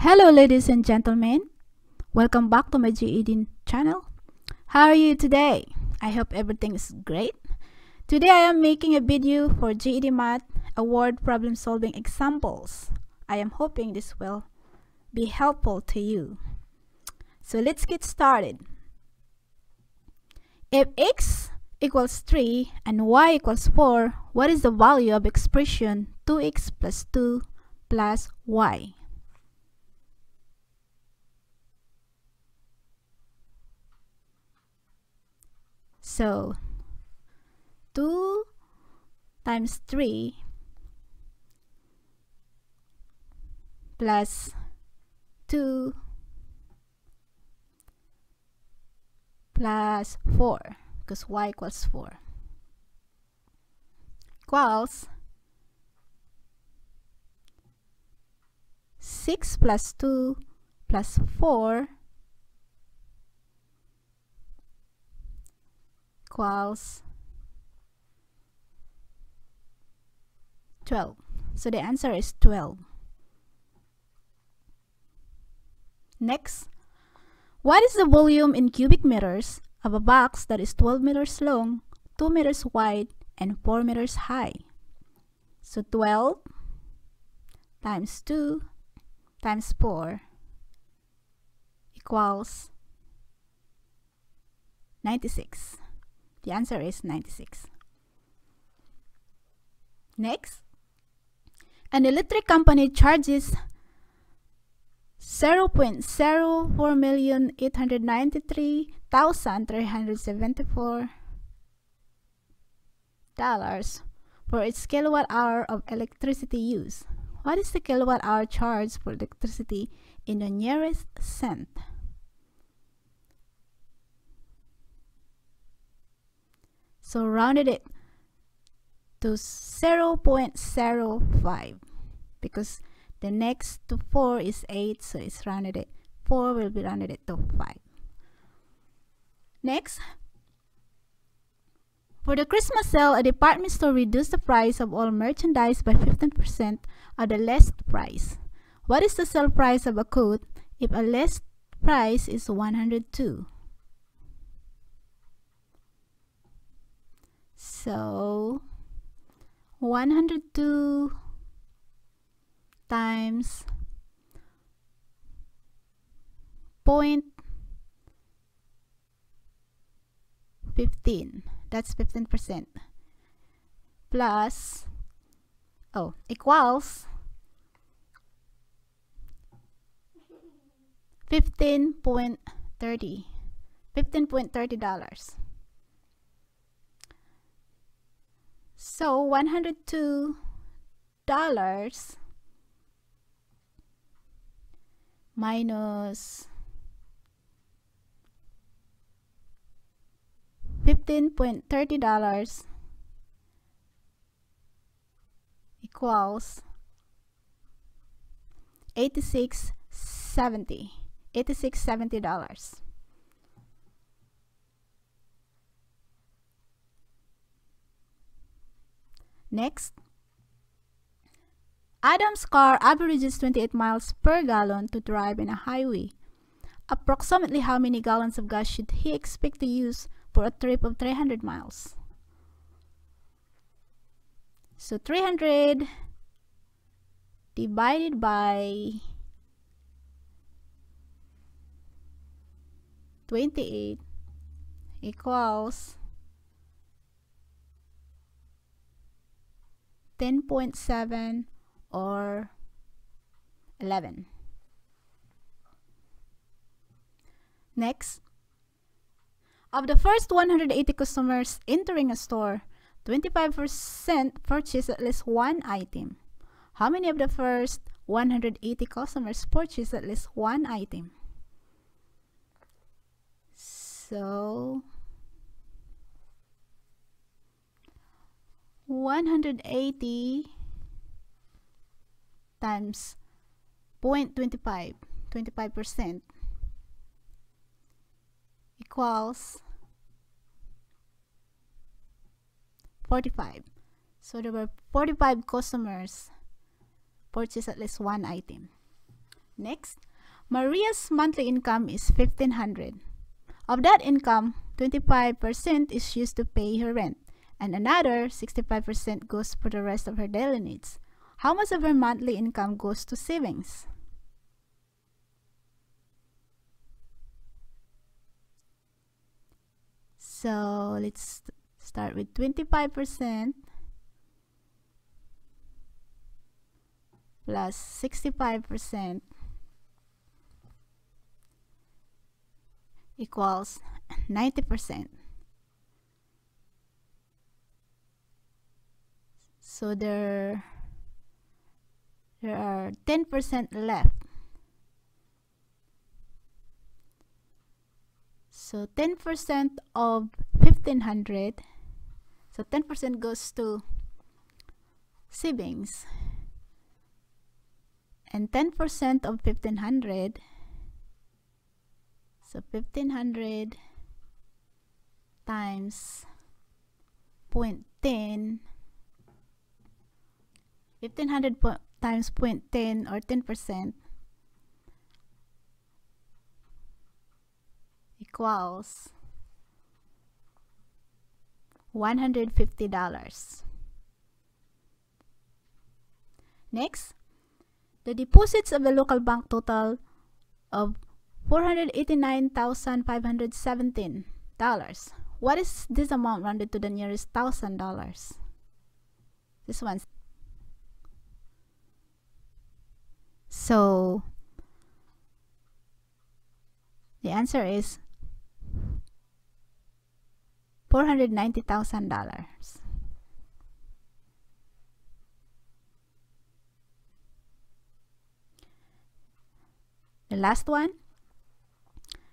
Hello ladies and gentlemen, welcome back to my GED channel. How are you today? I hope everything is great. Today I am making a video for GED Math Award problem solving examples. I am hoping this will be helpful to you. So let's get started. If x equals 3 and y equals 4, what is the value of expression 2x plus 2 plus y? So 2 times 3 plus 2 plus 4 because y equals 4 equals 6 plus 2 plus 4 equals 12. So the answer is 12. Next, what is the volume in cubic meters of a box that is 12 meters long, 2 meters wide, and 4 meters high? So 12 times 2 times 4 equals 96. The answer is 96. Next, an electric company charges 0.04,893,374 dollars for its kilowatt hour of electricity use. What is the kilowatt hour charge for electricity in the nearest cent? So rounded it to 0 0.05 because the next to 4 is 8 so it's rounded it. 4 will be rounded it to 5 next for the Christmas sale a department store reduced the price of all merchandise by 15% at the list price. What is the sale price of a coat if a list price is 102 So 102 times point 15 that's 15 percent. Plus oh equals 15.30 15.30 dollars So 102 dollars minus 15.30 dollars equals 86.70 86.70 dollars Next, Adam's car averages 28 miles per gallon to drive in a highway. Approximately how many gallons of gas should he expect to use for a trip of 300 miles? So 300 divided by 28 equals 10.7 or 11. Next, of the first 180 customers entering a store, 25% purchase at least one item. How many of the first 180 customers purchase at least one item? So, 180 times 0.25 25% equals 45 so there were 45 customers purchase at least one item. Next, Maria's monthly income is 1500 Of that income, 25% is used to pay her rent, and another 65% goes for the rest of her daily needs. How much of her monthly income goes to savings? So let's start with 25% plus 65% equals 90%. So there, there are 10% left. So 10% of 1500, so 10% goes to savings. And 10% of 1500 so 1500 times 0.10 1500 po times 0.10 or 10% equals $150. Next, the deposits of the local bank total of $489,517. What is this amount rounded to the nearest thousand dollars? This one. So the answer is $490,000. The last one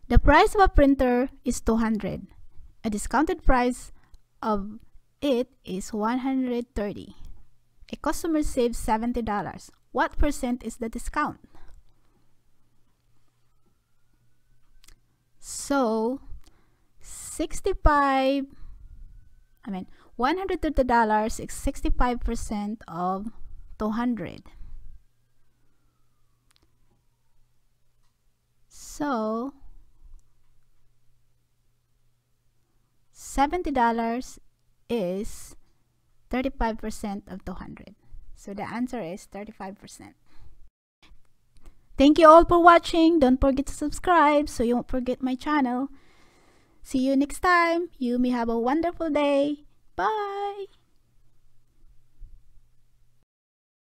the price of a printer is 200. A discounted price of it is 130. A customer saves $70. What percent is the discount? So, 65 I mean, $130 is 65% of 200. So, $70 is 35% of 200. So the answer is 35%. Thank you all for watching. Don't forget to subscribe so you won't forget my channel. See you next time. You may have a wonderful day. Bye.